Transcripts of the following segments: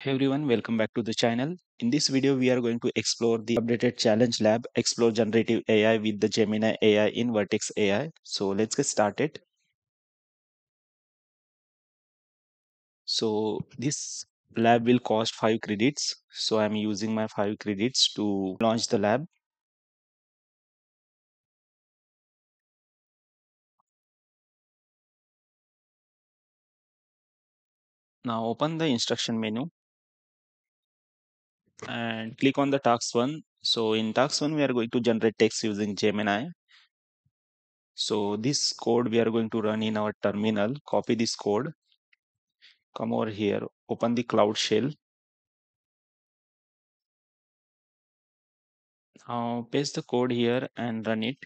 Hey everyone, welcome back to the channel. In this video, we are going to explore the updated challenge lab, explore generative AI with the Gemini AI in Vertex AI. So let's get started. So this lab will cost five credits. So I'm using my five credits to launch the lab. Now open the instruction menu and click on the task one. So in task one, we are going to generate text using Gemini. So this code we are going to run in our terminal. Copy this code. Come over here, open the Cloud Shell. Now paste the code here and run it.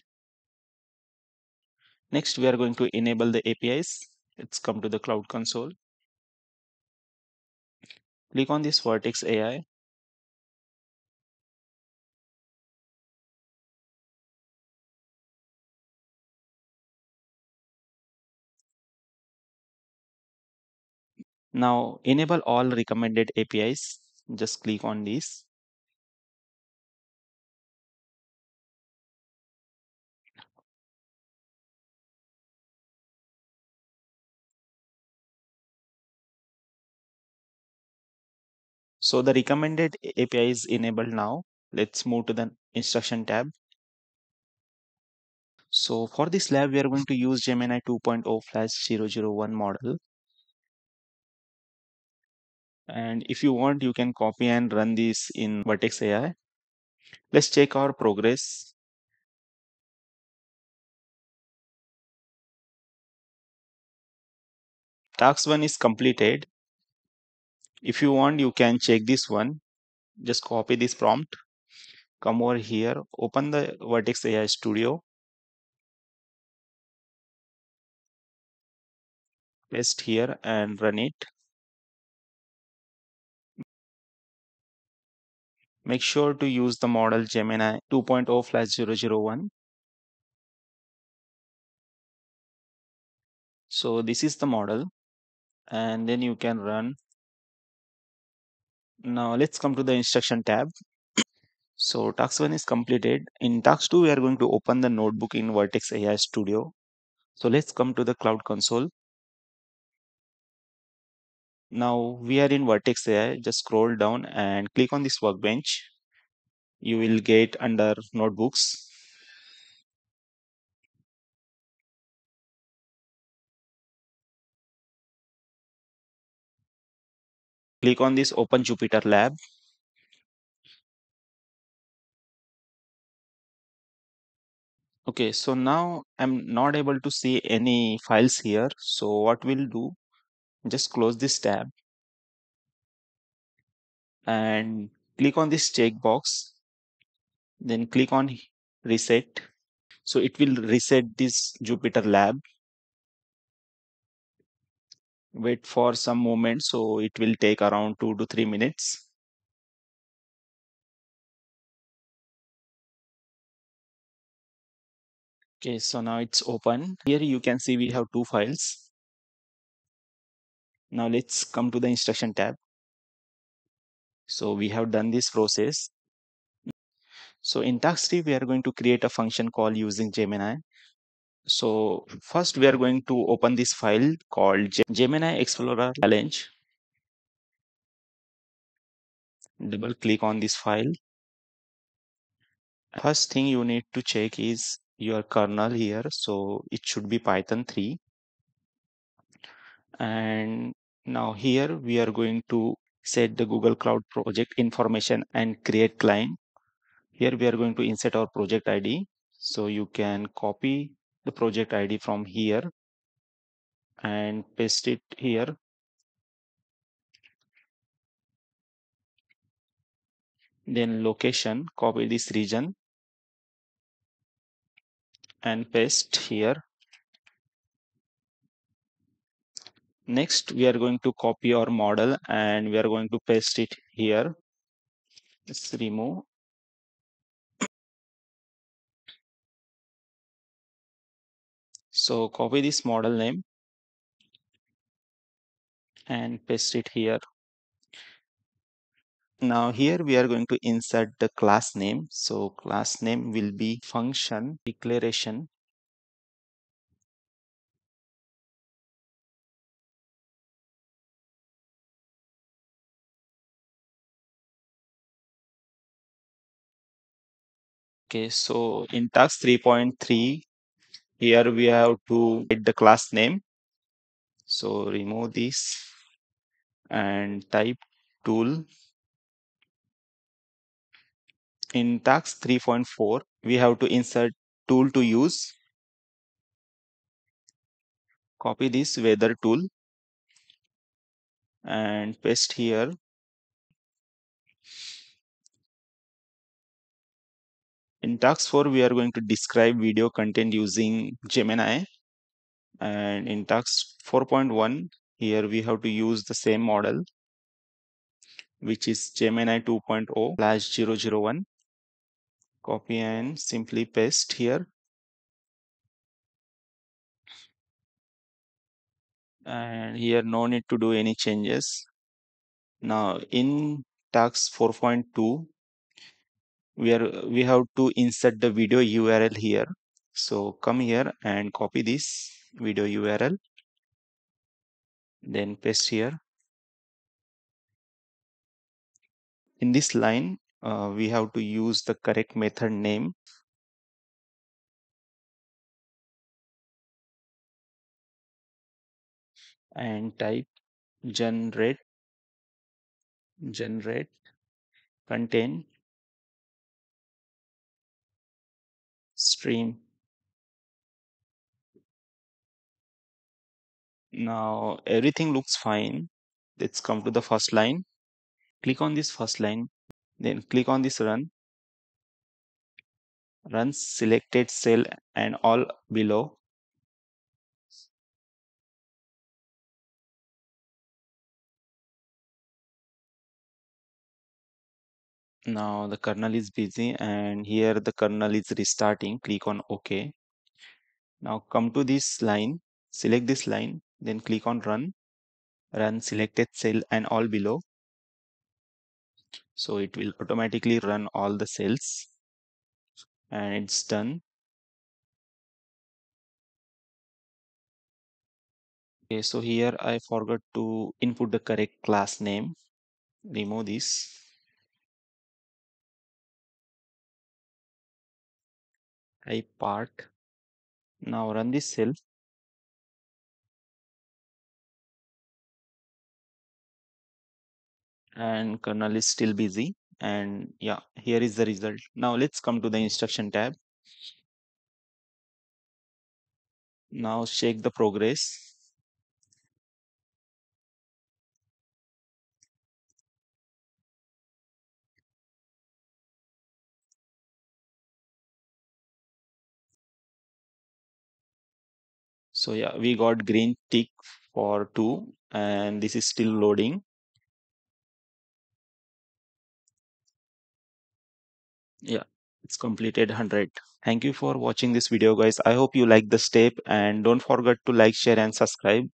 Next, we are going to enable the APIs. Let's come to the Cloud Console. Click on this Vertex AI. Now enable all recommended APIs. Just click on these. So the recommended API is enabled now. Let's move to the instruction tab. So for this lab, we are going to use Gemini 2.0 Flash 001 model. And if you want, you can copy and run this in Vertex AI. Let's check our progress. Task 1 is completed. If you want, you can check this one. Just copy this prompt. Come over here, open the Vertex AI Studio. Paste here and run it. Make sure to use the model Gemini 2.0 Flash 001. So this is the model and then you can run. Now let's come to the instruction tab. So task 1 is completed. In task 2, we are going to open the notebook in Vertex AI Studio. So let's come to the cloud console. Now we are in Vertex AI. Just scroll down and click on this workbench. You will get under notebooks. Click on this open Jupyter lab. Okay, so now I'm not able to see any files here. So what we'll do, just close this tab and click on this checkbox. Then click on reset. So it will reset this Jupyter lab. Wait for some moment. So it will take around two to three minutes. Okay, so now it's open. Here you can see we have two files. Now let's come to the instruction tab. So we have done this process. So in task 3, we are going to create a function call using Gemini. So first we are going to open this file called Gemini Explorer Challenge. Double click on this file. First thing you need to check is your kernel here. So it should be Python 3. And now here we are going to set the Google Cloud project information and create client. Here we are going to insert our project ID. So you can copy the project ID from here and paste it here. Then location, copy this region and paste here. Next, we are going to copy our model and we are going to paste it here. Let's remove. So copy this model name and paste it here. Now here we are going to insert the class name. So class name will be function declaration Okay, so in task 3.3, here we have to get the class name. So remove this and type tool. In task 3.4, we have to insert tool to use. Copy this weather tool and paste here. In task 4, we are going to describe video content using Gemini. And in task 4.1, here we have to use the same model, which is Gemini 2.0 Flash 001. Copy and simply paste here. And here no need to do any changes. Now in task 4.2, we are we have to insert the video URL here. So come here and copy this video URL. Then paste here. In this line, uh, we have to use the correct method name. And type generate generate content stream. Now everything looks fine. Let's come to the first line. Click on this first line then click on this run. Run selected cell and all below now the kernel is busy and here the kernel is restarting. Click on ok. Now come to this line. Select this line. Then click on run. Run selected cell and all below. So it will automatically run all the cells. And it's done. Okay so here i forgot to input the correct class name. Remove this type part now run this cell and kernel is still busy. And yeah here is the result. Now let's come to the instruction tab. Now check the progress so yeah we got green tick for 2 and this is still loading. Yeah it's completed 100 thank you for watching this video guys. I hope you like the step and don't forget to like share and subscribe